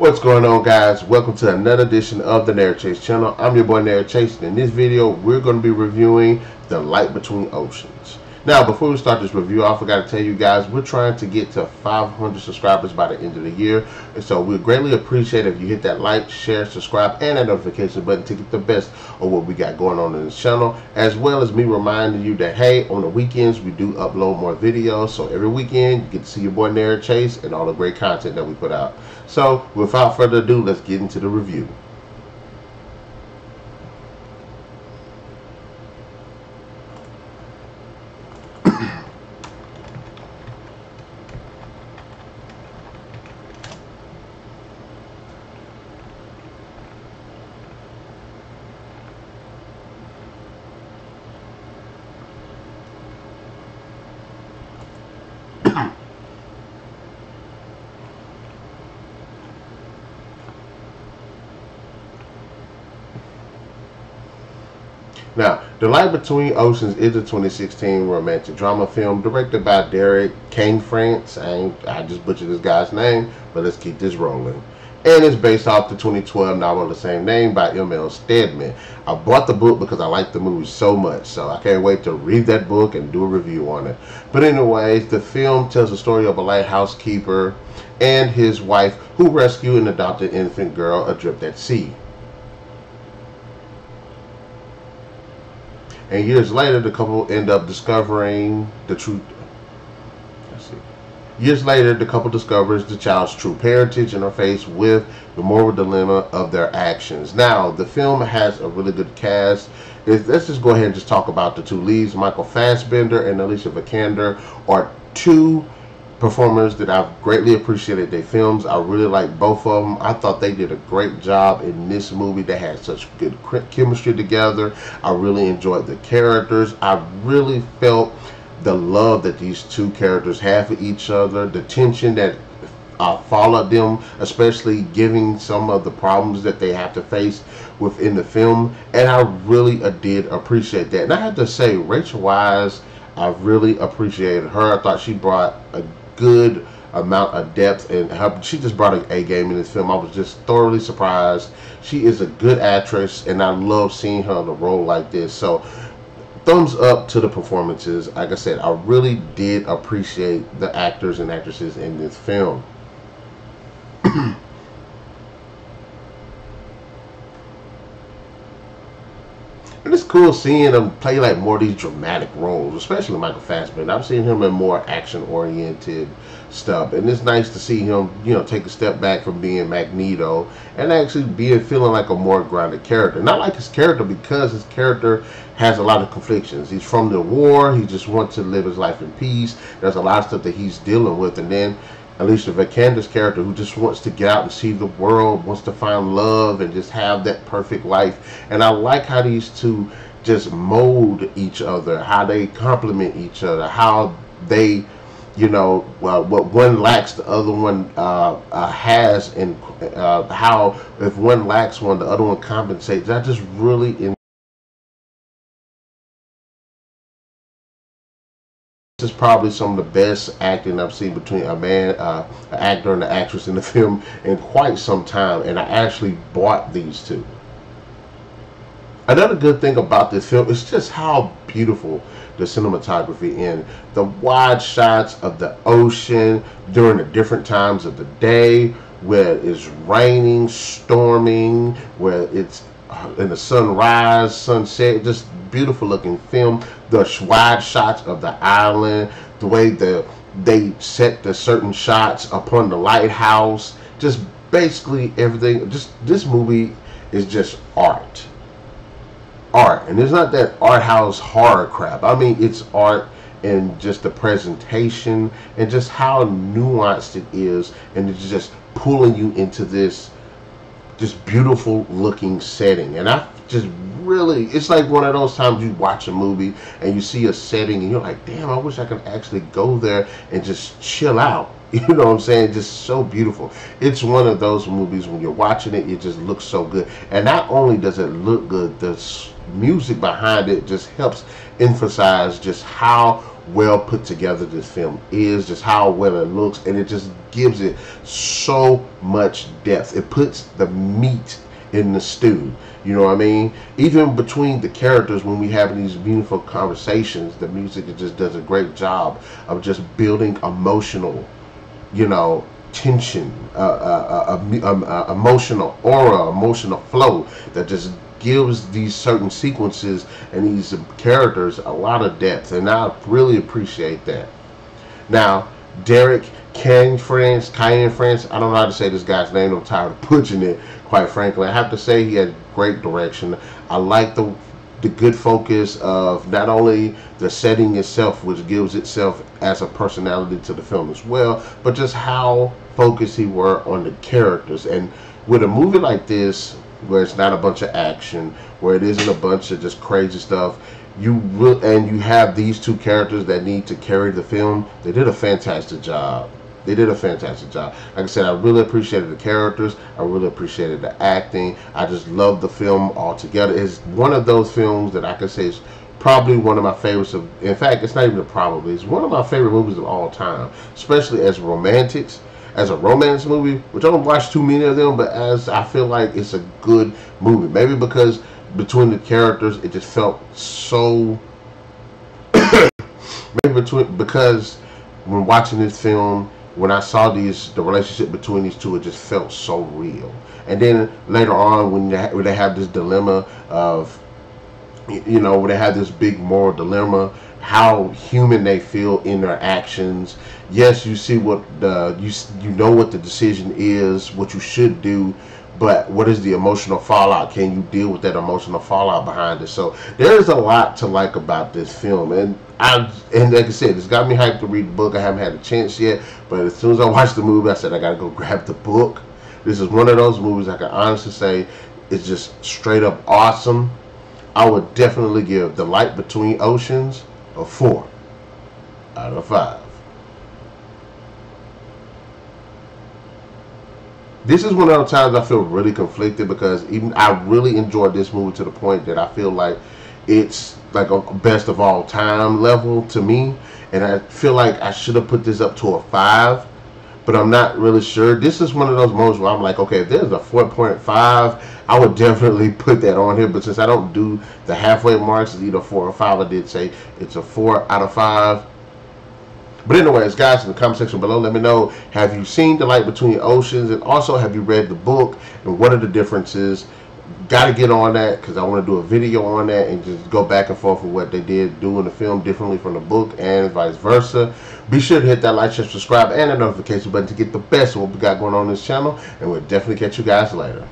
What's going on guys? Welcome to another edition of the Narik Chase channel. I'm your boy Narik Chase and in this video we're going to be reviewing The Light Between Oceans. Now before we start this review I forgot to tell you guys we're trying to get to 500 subscribers by the end of the year and so we greatly appreciate if you hit that like, share, subscribe and that notification button to get the best of what we got going on in this channel as well as me reminding you that hey on the weekends we do upload more videos so every weekend you get to see your boy Narik Chase and all the great content that we put out. So without further ado, let's get into the review. Now, The Light Between Oceans is a 2016 romantic drama film directed by Derek Cianfrance. I, I just butchered this guy's name, but let's keep this rolling. And it's based off the 2012 novel of the same name by M.L. Stedman. I bought the book because I like the movie so much, so I can't wait to read that book and do a review on it. But anyways, the film tells the story of a lighthouse keeper and his wife who rescue an adopted infant girl adrift at sea. And years later, the couple end up discovering the truth. Years later, the couple discovers the child's true parentage and are faced with the moral dilemma of their actions. Now, the film has a really good cast. Let's just go ahead and just talk about the two leads. Michael Fassbender and Alicia Vikander are two performers that I've greatly appreciated their films. I really like both of them. I thought they did a great job in this movie. They had such good chemistry together. I really enjoyed the characters. I really felt the love that these two characters have for each other, the tension that uh, followed them, especially giving some of the problems that they have to face within the film. And I really uh, did appreciate that. And I have to say, Rachel Weisz, I really appreciated her. I thought she brought a good amount of depth and her, she just brought an A game in this film. I was just thoroughly surprised. She is a good actress and I love seeing her in a role like this. So thumbs up to the performances. Like I said, I really did appreciate the actors and actresses in this film. And it's cool seeing him play like more of these dramatic roles, especially Michael Fassbender. I've seen him in more action-oriented stuff, and it's nice to see him, you know, take a step back from being Magneto and actually being feeling like a more grounded character. Not like his character because his character has a lot of conflictions. He's from the war. He just wants to live his life in peace. There's a lot of stuff that he's dealing with, and then Alicia Vikander's character who just wants to get out and see the world, wants to find love and just have that perfect life. And I like how these two just mold each other, how they complement each other, how they, you know, well, what one lacks, the other one uh, uh, has, and uh, how if one lacks one, the other one compensates. I just really This is probably some of the best acting I've seen between a man, uh, an actor and an actress in the film in quite some time, and I actually bought these two. Another good thing about this film is just how beautiful the cinematography in the wide shots of the ocean during the different times of the day, where it's raining, storming, where it's in the sunrise, sunset, just beautiful looking film. The wide shots of the island, the way the they set the certain shots upon the lighthouse, just basically everything. Just this movie is just art, art, and it's not that art house horror crap. I mean, it's art and just the presentation and just how nuanced it is, and it's just pulling you into this just beautiful looking setting. And I just really, it's like one of those times you watch a movie and you see a setting and you're like, damn, I wish I could actually go there and just chill out. You know what I'm saying? Just so beautiful. It's one of those movies when you're watching it, it just looks so good. And not only does it look good, the music behind it just helps emphasize just how well put together this film is, just how well it looks, and it just gives it so much depth. It puts the meat in the stew. You know what I mean? Even between the characters, when we have these beautiful conversations, the music just does a great job of just building emotional, you know, tension, uh, uh, uh, emotional aura, emotional flow that just gives these certain sequences and these characters a lot of depth, and I really appreciate that. Now, Derek Kane France, Cayenne France, I don't know how to say this guy's name. I'm tired of butchering it, quite frankly. I have to say he had great direction. I like the the good focus of not only the setting itself, which gives itself as a personality to the film as well, but just how focused he were on the characters. And with a movie like this, where it's not a bunch of action, where it isn't a bunch of just crazy stuff, you will, and you have these two characters that need to carry the film. They did a fantastic job. They did a fantastic job. Like I said, I really appreciated the characters. I really appreciated the acting. I just love the film altogether. It's one of those films that I can say is probably one of my favorites of in fact it's not even a probably it's one of my favorite movies of all time especially as romantics as a romance movie which i don't watch too many of them but as i feel like it's a good movie maybe because between the characters it just felt so maybe between because when watching this film when I saw these the relationship between these two, it just felt so real. And then later on, when they, when they have this dilemma of, you know, when they have this big moral dilemma, how human they feel in their actions. Yes, you see what the you you know what the decision is, what you should do, but what is the emotional fallout? Can you deal with that emotional fallout behind it? So there is a lot to like about this film, and I and like I said, it's got me hyped to read the book. I haven't had a chance yet, but as soon as I watched the movie, I said I gotta go grab the book. This is one of those movies I can honestly say is just straight up awesome. I would definitely give The Light Between Oceans a four out of five. this is one of the times I feel really conflicted because even I really enjoyed this movie to the point that I feel like it's like a best of all time level to me, and I feel like I should have put this up to a five, but I'm not really sure. This is one of those moments where I'm like, okay, if there's a 4.5, I would definitely put that on here. But since I don't do the halfway marks, it's either four or five. I did say it's a four out of five. But anyways, guys, in the comment section below, let me know, have you seen The Light Between Oceans? And also, have you read the book? And what are the differences? Got to get on that because I want to do a video on that and just go back and forth with what they did do in the film differently from the book and vice versa. Be sure to hit that like, share, subscribe, and the notification button to get the best of what we got going on this channel. And we'll definitely catch you guys later.